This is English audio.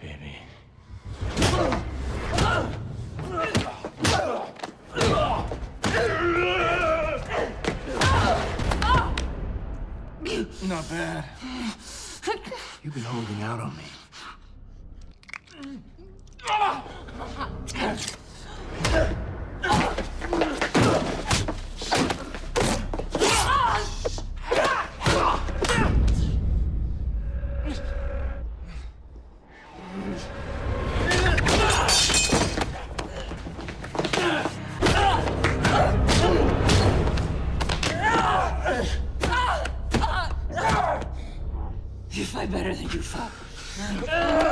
baby. Not bad. You've been holding out on me. You fight better than you fought.